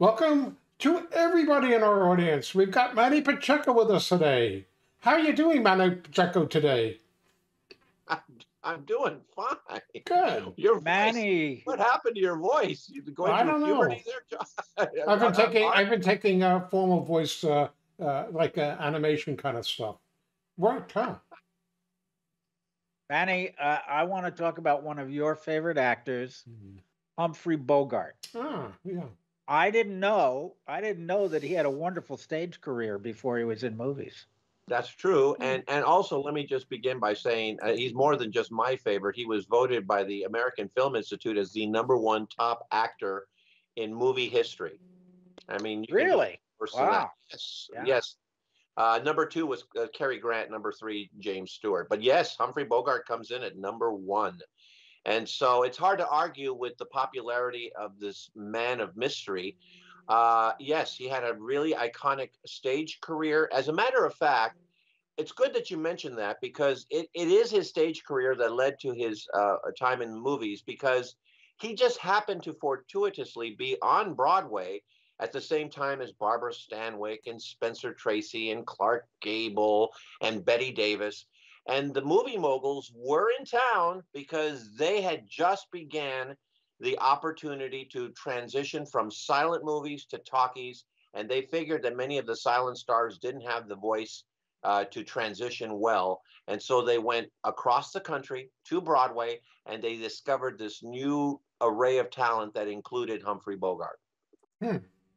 Welcome to everybody in our audience. We've got Manny Pacheco with us today. How are you doing, Manny Pacheco, today? I'm, I'm doing fine. Good. Your voice, Manny. what happened to your voice? You going I don't know. There? I've been taking I'm- I've been taking uh, formal voice, uh, uh, like uh, animation kind of stuff. Worked, huh? Manny, uh, I want to talk about one of your favorite actors, Humphrey Bogart. Ah, yeah. I didn't know, I didn't know that he had a wonderful stage career before he was in movies. That's true, Hmm. and and also let me just begin by saying uh, he's more than just my favorite. He was voted by the American Film Institute as the number one top actor in movie history. I mean, you Really? worse than that. Wow. Yes, Yeah. yes. Uh, number two was uh, Cary Grant. Number three, James Stewart. But yes, Humphrey Bogart comes in at number one. And so it's hard to argue with the popularity of this man of mystery. Uh, yes, he had a really iconic stage career. As a matter of fact, it's good that you mentioned that because it, it is his stage career that led to his uh, time in movies because he just happened to fortuitously be on Broadway at the same time as Barbara Stanwyck and Spencer Tracy and Clark Gable and Bette Davis. And the movie moguls were in town because they had just began the opportunity to transition from silent movies to talkies. And they figured that many of the silent stars didn't have the voice uh, to transition well. And so they went across the country to Broadway and they discovered this new array of talent that included Humphrey Bogart.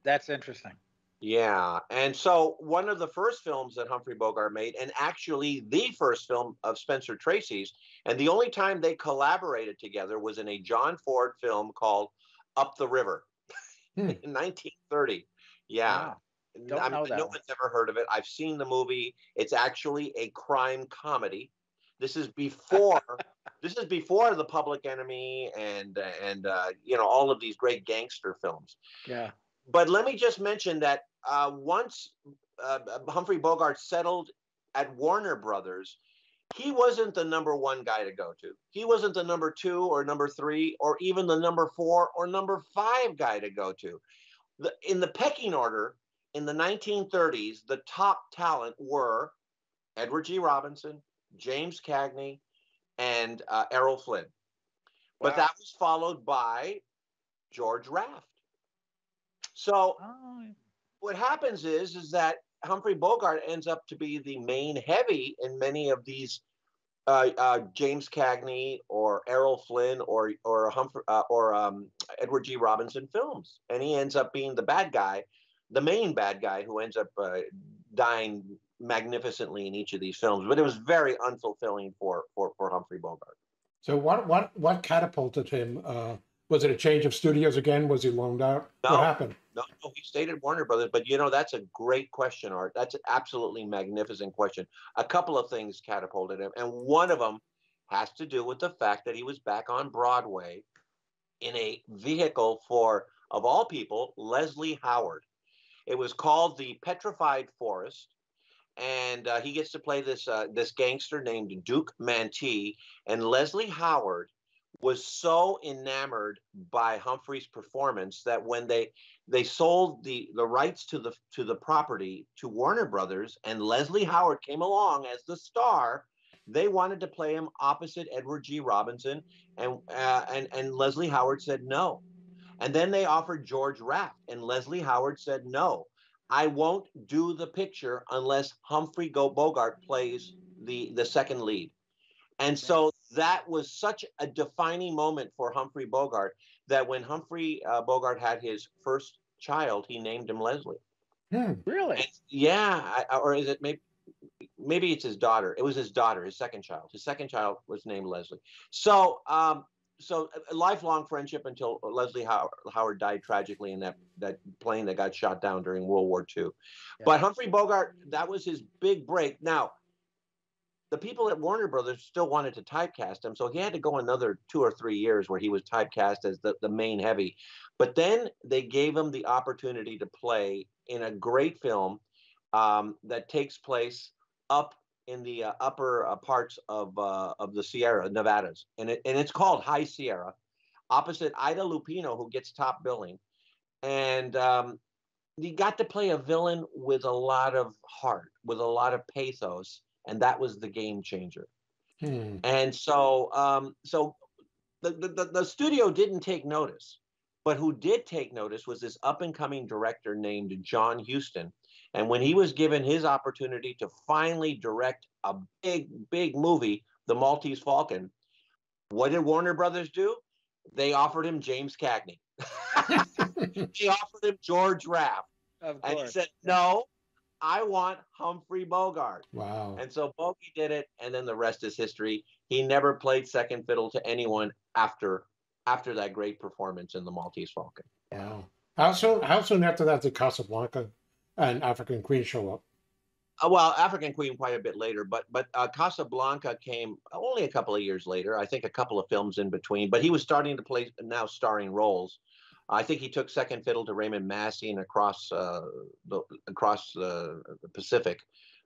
That's interesting. Yeah. And so one of the first films that Humphrey Bogart made, and actually the first film of Spencer Tracy's, and the only time they collaborated together was in a John Ford film called Up the River Hmm. in 1930. Yeah. Wow. Don't know that no one's ever heard of it. I've seen the movie. It's actually a crime comedy. This is before this is before the Public Enemy and and uh, you know all of these great gangster films Yeah. But let me just mention that uh, once uh, Humphrey Bogart settled at Warner Brothers, he wasn't the number one guy to go to. He wasn't the number two or number three or even the number four or number five guy to go to. The, in the pecking order, in the 1930s, the top talent were Edward G. Robinson, James Cagney, and uh, Errol Flynn. But Wow. that was followed by George Raft. So Oh, what happens is is that Humphrey Bogart ends up to be the main heavy in many of these uh, uh, James Cagney or Errol Flynn or or Humphrey uh, or um, Edward G. Robinson films, and he ends up being the bad guy, the main bad guy who ends up uh, dying magnificently in each of these films. But it was very unfulfilling for for for Humphrey Bogart. So what what what catapulted him? Was it a change of studios again? Was he loaned out? No. What happened? No, no, he stayed at Warner Brothers, but you know that's a great question, Art. That's an absolutely magnificent question. A couple of things catapulted him, and one of them has to do with the fact that he was back on Broadway in a vehicle for, of all people, Leslie Howard. It was called The Petrified Forest, and uh, he gets to play this uh, this gangster named Duke Mantee, and Leslie Howard was so enamored by Humphrey's performance that when they they sold the the rights to the to the property to Warner Brothers and Leslie Howard came along as the star they wanted to play him opposite Edward G. Robinson and uh, and and Leslie Howard said no. And then they offered George Raft and Leslie Howard said no. I won't do the picture unless Humphrey Go Bogart plays the the second lead. And so that was such a defining moment for Humphrey Bogart that when Humphrey uh, Bogart had his first child, he named him Leslie. Hmm. really? And yeah, I, or is it maybe maybe it's his daughter? It was his daughter, his second child. His second child was named Leslie. So, um, so a lifelong friendship until Leslie Howard, Howard died tragically in that that plane that got shot down during World War II. Yeah. But Humphrey Bogart, that was his big break. Now, the people at Warner Brothers still wanted to typecast him, so he had to go another two or three years where he was typecast as the, the main heavy. But then they gave him the opportunity to play in a great film um, that takes place up in the uh, upper uh, parts of uh, of the Sierra Nevadas, and it and it's called High Sierra, opposite Ida Lupino, who gets top billing. and um, he got to play a villain with a lot of heart, with a lot of pathos, and that was the game changer. Hmm. And so, um, so the, the the studio didn't take notice, but who did take notice was this up and coming director named John Huston. And when he was given his opportunity to finally direct a big, big movie, The Maltese Falcon, what did Warner Brothers do? They offered him James Cagney. they offered him George Raft. And he said, No, I want Humphrey Bogart. Wow. And so Bogey did it, and then the rest is history. He never played second fiddle to anyone after after that great performance in the Maltese Falcon. Wow. How soon how soon after that did Casablanca and African Queen show up? Uh, well, African Queen quite a bit later, but but uh, Casablanca came only a couple of years later. I think a couple of films in between. But he was starting to play now starring roles. I think he took second fiddle to Raymond Massey and across uh, the across the, the Pacific.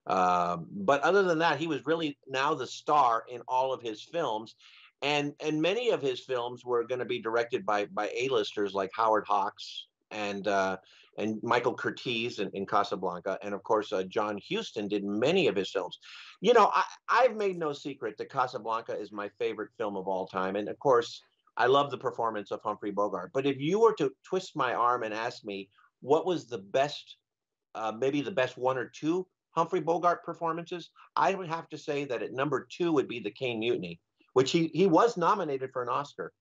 Um, but other than that, he was really now the star in all of his films, and and many of his films were going to be directed by by A-listers like Howard Hawks and uh, and Michael Curtiz in, in Casablanca, and of course uh, John Huston did many of his films. You know, I, I've made no secret that Casablanca is my favorite film of all time, and of course I love the performance of Humphrey Bogart. But if you were to twist my arm and ask me what was the best, uh, maybe the best one or two Humphrey Bogart performances, I would have to say that at number two would be The Caine Mutiny, which he he was nominated for an Oscar.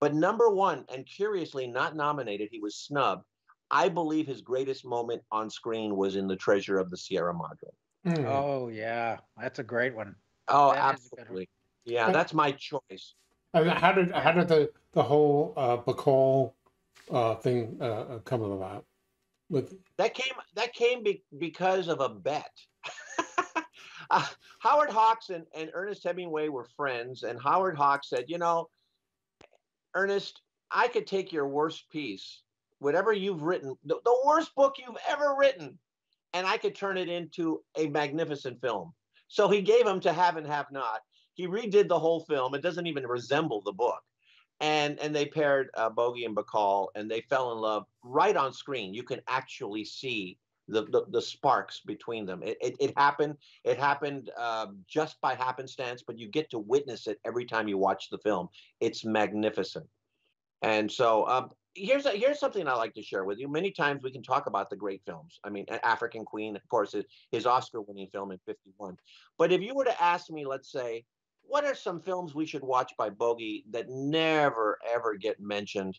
But number one, and curiously not nominated, he was snubbed. I believe his greatest moment on screen was in The Treasure of the Sierra Madre. Hmm. Oh yeah, that's a great one. Oh, That is a good one. absolutely. Yeah, that's my choice. And how did how did the the whole uh, Bacall uh, thing uh, uh, come about? With That came that came be, because of a bet. uh, Howard Hawks and, and Ernest Hemingway were friends, and Howard Hawks said, "You know, Ernest, I could take your worst piece, whatever you've written, the, the worst book you've ever written, and I could turn it into a magnificent film." So he gave him to Have and Have Not. He redid the whole film. It doesn't even resemble the book and and they paired uh, Bogey and Bacall, and they fell in love right on screen. You can actually see the the, the sparks between them. It, it, it happened. It happened uh, just by happenstance, but you get to witness it every time you watch the film. It's magnificent. And so um, here's a, here's something I like to share with you. Many times we can talk about the great films. I mean, African Queen, of course, is his Oscar-winning film in '51. But if you were to ask me, let's say, what are some films we should watch by Bogey that never ever get mentioned?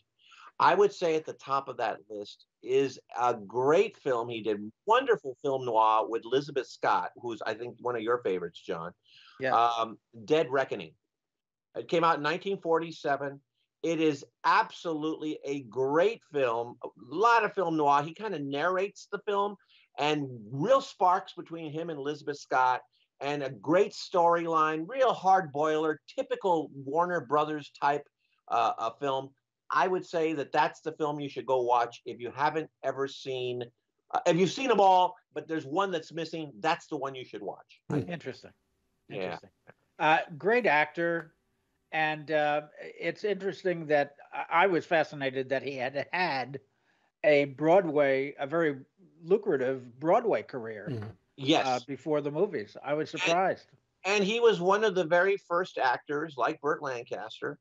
I would say at the top of that list is a great film he did, wonderful film noir with Elizabeth Scott, who's I think one of your favorites, John. Yeah. Um, Dead Reckoning. It came out in 1947. It is absolutely a great film. A lot of film noir. He kind of narrates the film, and real sparks between him and Elizabeth Scott and a great storyline, real hard boiler, typical Warner Brothers type uh, a film. I would say that that's the film you should go watch if you haven't ever seen. Uh, if you've seen them all, but there's one that's missing, that's the one you should watch. Interesting. Yeah. Interesting. Uh, great actor. And uh, it's interesting that I I was fascinated that he had had a Broadway, a very lucrative Broadway career Mhm. Yes, uh, before the movies. I was surprised. and he was one of the very first actors, like Burt Lancaster,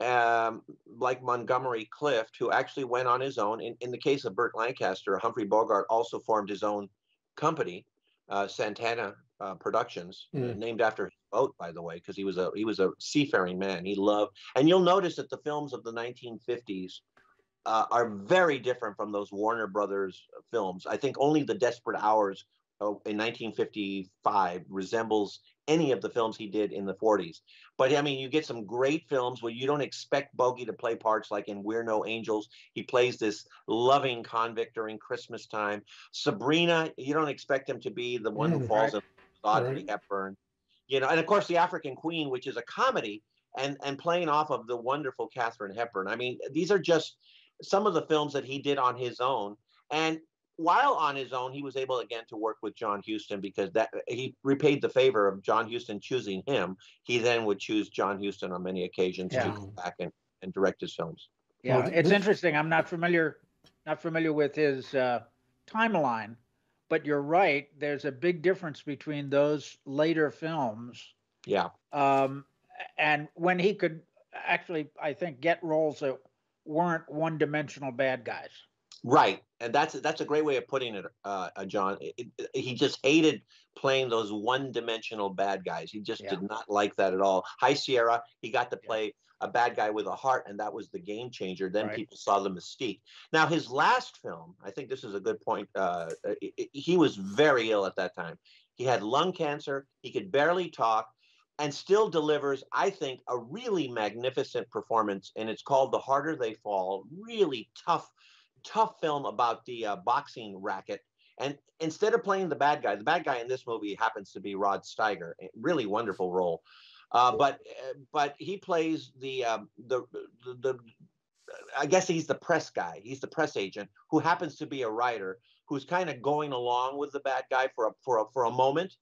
um, like Montgomery Clift, who actually went on his own. In, in the case of Burt Lancaster, Humphrey Bogart also formed his own company, uh, Santana uh, Productions, Mm. named after his boat, by the way, because he was a he was a seafaring man. He loved, and you'll notice that the films of the 1950s uh, are very different from those Warner Brothers films. I think only The Desperate Hours Oh, in 1955 resembles any of the films he did in the 40s. But I mean, you get some great films where you don't expect Bogey to play parts like in We're No Angels. He plays this loving convict during Christmas time. Sabrina, you don't expect him to be the one who falls in love with Audrey Hepburn. You know, and of course, The African Queen, which is a comedy and and playing off of the wonderful Katharine Hepburn. I mean, these are just some of the films that he did on his own. And while on his own, he was able again to work with John Huston because that he repaid the favor of John Huston choosing him. He then would choose John Huston on many occasions Yeah. to come back and, and direct his films. Yeah, Well, it's this- interesting. I'm not familiar not familiar with his uh, timeline, but you're right. There's a big difference between those later films. Yeah. Um, and when he could actually, I think, get roles that weren't one-dimensional bad guys. Right, and that's that's a great way of putting it, uh, uh, John. It, it, he just hated playing those one-dimensional bad guys. He just Yeah. did not like that at all. High Sierra, he got to Yeah. play a bad guy with a heart, and that was the game changer. Then Right. people saw the mystique. Now, his last film, I think this is a good point. Uh, uh, i- i- he was very ill at that time. He had lung cancer. He could barely talk. And still delivers, I think, a really magnificent performance. And it's called The Harder They Fall. Really tough, tough film about the uh, boxing racket. And instead of playing the bad guy, the bad guy in this movie happens to be Rod Steiger. a Really wonderful role. Uh, but uh, but he plays the, um, the the the I guess he's the press guy. He's the press agent who happens to be a writer who's kind of going along with the bad guy for a for a for a moment,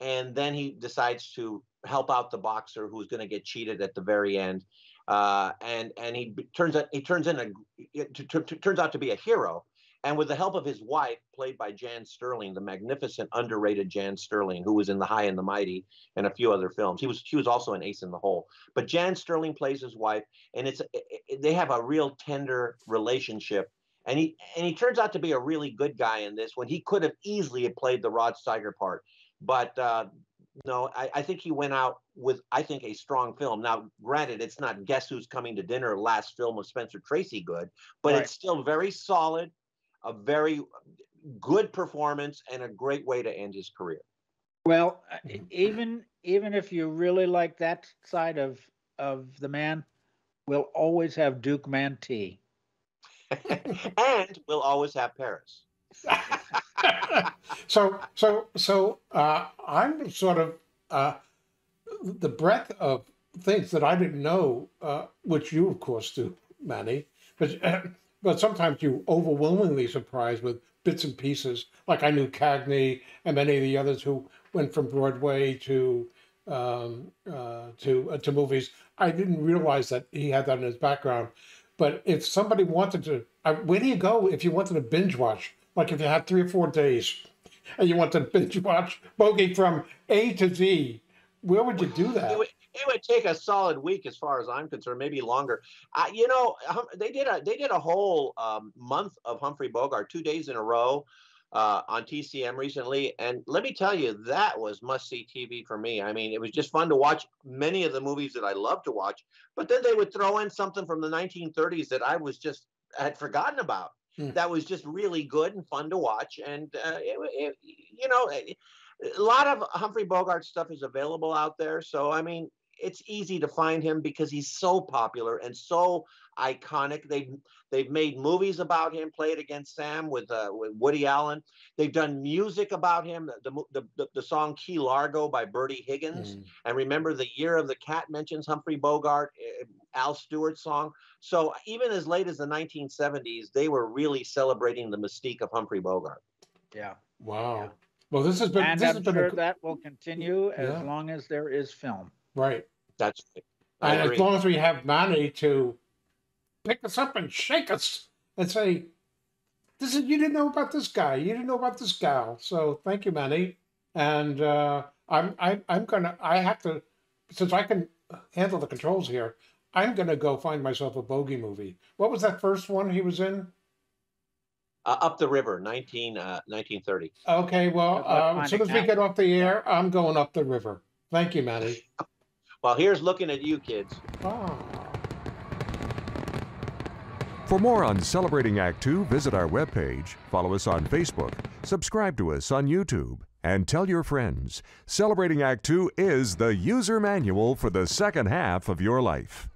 and then he decides to help out the boxer who's going to get cheated at the very end, uh, and and he turns out he turns in a turns out to be a hero, and with the help of his wife, played by Jan Sterling, the magnificent underrated Jan Sterling, who was in The High and the Mighty and a few other films. He was he was also an Ace in the Hole, but Jan Sterling plays his wife, and it's it, they have a real tender relationship. And he and he turns out to be a really good guy in this when he could have easily played the Rod Steiger part, but uh, no, I, I think he went out with I think a strong film. Now, granted, it's not Guess Who's Coming to Dinner, last film of Spencer Tracy, good, but Right. it's still very solid, a very good performance, and a great way to end his career. Well, even even if you really like that side of of the man, we'll always have Duke Mantee. and we'll always have Paris. so so so uh, I'm sort of uh, the breadth of things that I didn't know, uh, which you of course do, Manny. But but sometimes you overwhelmingly surprised with bits and pieces. Like I knew Cagney and many of the others who went from Broadway to um, uh, to uh, to movies. I didn't realize that he had that in his background. But if somebody wanted to, uh, where do you go if you wanted to binge watch? Like if you had three or four days and you want to binge watch Bogey from A to Z, where would you do that? It would, it would take a solid week, as far as I'm concerned, maybe longer. Uh, you know, they did a they did a whole um, month of Humphrey Bogart, two days in a row, uh, on TCM recently, and let me tell you, that was must see TV for me. I mean, it was just fun to watch many of the movies that I love to watch, but then they would throw in something from the 1930s that I was just had forgotten about. Hmm. That was just really good and fun to watch, and uh, it, it, you know. It, a lot of Humphrey Bogart stuff is available out there. So, I mean, it's easy to find him because he's so popular and so iconic. They've they've made movies about him. Play It Again Sam with uh, with Woody Allen. They've done music about him. The the, the, the, the song Key Largo by Bertie Higgins. Mm. And remember, the Year of the Cat mentions Humphrey Bogart, uh, Al Stewart's song. So even as late as the 1970s, they were really celebrating the mystique of Humphrey Bogart. Yeah, Wow. Yeah. Well, this has been and this I'm has been sure a, that will continue as Yeah. long as there is film. right. That's I And as long as we have Manny to pick us up and shake us and say, "This is you didn't know about this guy. You didn't know about this gal." So thank you, Manny. And uh, I'm I'm I'm gonna I have to since I can handle the controls here. I'm gonna go find myself a bogey movie. What was that first one he was in? Uh, Up the River, 19, uh, 1930. Okay, well, Good uh, as soon as we get off the air, I'm going up the river. Thank you, Manny. Well, here's looking at you kids. Ah. For more on Celebrating Act Two, visit our webpage, follow us on Facebook, subscribe to us on YouTube, and tell your friends. Celebrating Act Two is the user manual for the second half of your life.